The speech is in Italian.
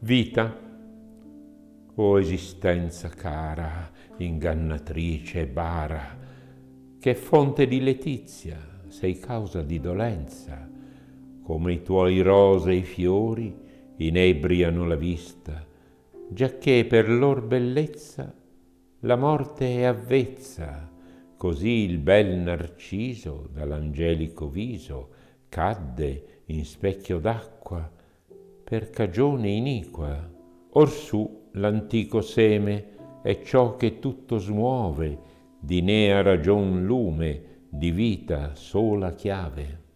Vita, o esistenza cara, ingannatrice e bara, che fonte di letizia, sei causa di dolenza, come i tuoi rosei fiori inebriano la vista, giacché per lor bellezza la morte è avvezza, così il bel narciso dall'angelico viso cadde in specchio d'acqua per cagione iniqua. Orsù l'antico seme è ciò che tutto smuove, di nea ragion lume, di vita sola chiave.